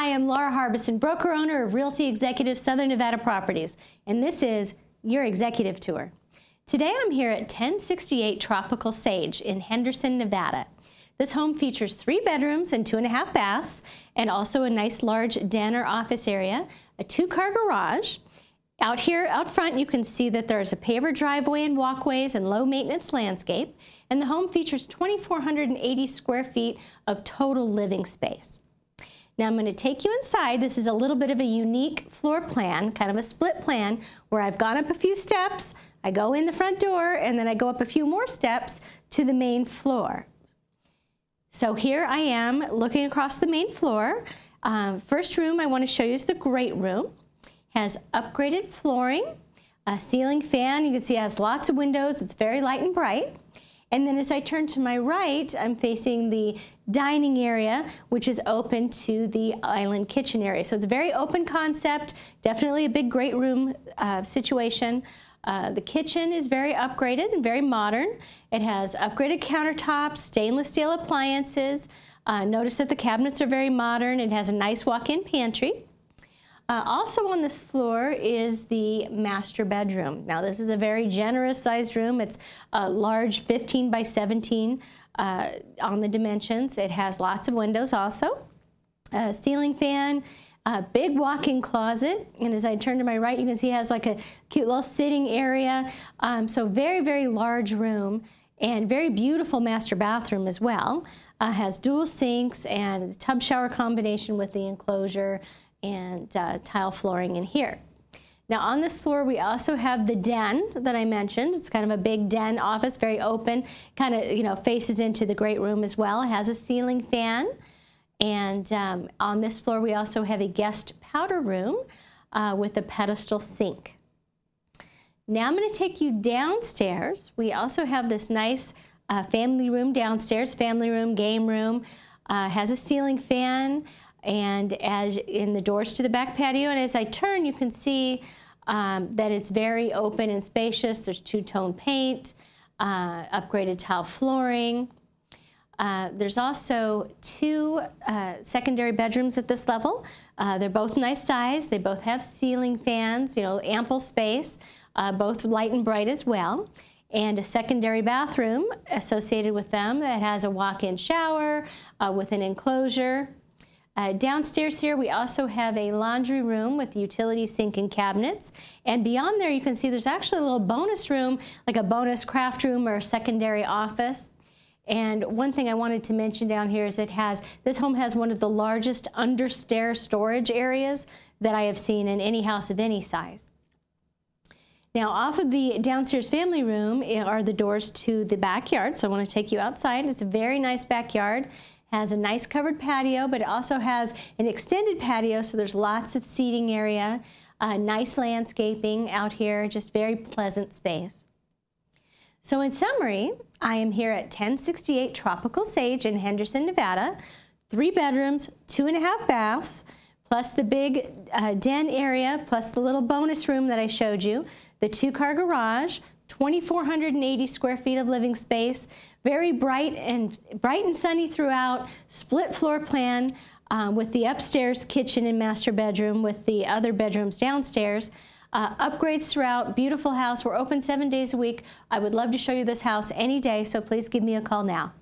Hi, I'm Laura Harbison, broker owner of Realty Executive Southern Nevada Properties, and this is your executive tour. Today I'm here at 1068 Tropical Sage in Henderson, Nevada. This home features three bedrooms and two and a half baths, and also a nice large den or office area, a two-car garage. Out here, out front, you can see that there's a paver driveway and walkways and low maintenance landscape, and the home features 2,480 square feet of total living space. Now I'm going to take you inside. This is a little bit of a unique floor plan, kind of a split plan, where I've gone up a few steps, I go in the front door, and then I go up a few more steps to the main floor. So here I am looking across the main floor. Um, first room I want to show you is the great room. Has upgraded flooring, a ceiling fan. You can see it has lots of windows. It's very light and bright. And then as I turn to my right, I'm facing the dining area, which is open to the island kitchen area. So it's a very open concept, definitely a big great room uh, situation. Uh, the kitchen is very upgraded and very modern. It has upgraded countertops, stainless steel appliances. Uh, notice that the cabinets are very modern. It has a nice walk-in pantry. Uh, also on this floor is the master bedroom. Now this is a very generous sized room. It's a large 15 by 17 uh, on the dimensions. It has lots of windows also. A ceiling fan, a big walk-in closet, and as I turn to my right, you can see it has like a cute little sitting area. Um, so very, very large room and very beautiful master bathroom as well. Uh, has dual sinks and tub shower combination with the enclosure and uh, tile flooring in here. Now on this floor, we also have the den that I mentioned. It's kind of a big den office, very open, kind of, you know, faces into the great room as well. It has a ceiling fan. And um, on this floor, we also have a guest powder room uh, with a pedestal sink. Now I'm going to take you downstairs. We also have this nice uh, family room downstairs, family room, game room, uh, has a ceiling fan, and as in the doors to the back patio. And as I turn, you can see um, that it's very open and spacious. There's two-tone paint, uh, upgraded tile flooring. Uh, there's also two uh, secondary bedrooms at this level. Uh, they're both nice size. They both have ceiling fans, you know, ample space, uh, both light and bright as well. And a secondary bathroom associated with them that has a walk-in shower uh, with an enclosure uh, downstairs here, we also have a laundry room with utility sink and cabinets. And beyond there, you can see there's actually a little bonus room, like a bonus craft room or a secondary office. And one thing I wanted to mention down here is it has, this home has one of the largest understair storage areas that I have seen in any house of any size. Now off of the downstairs family room eh, are the doors to the backyard. So I want to take you outside. It's a very nice backyard has a nice covered patio, but it also has an extended patio, so there's lots of seating area, uh, nice landscaping out here, just very pleasant space. So in summary, I am here at 1068 Tropical Sage in Henderson, Nevada. Three bedrooms, two and a half baths, plus the big uh, den area, plus the little bonus room that I showed you, the two-car garage, 2,480 square feet of living space, very bright and bright and sunny throughout, split floor plan um, with the upstairs kitchen and master bedroom with the other bedrooms downstairs. Uh, upgrades throughout, beautiful house. We're open seven days a week. I would love to show you this house any day, so please give me a call now.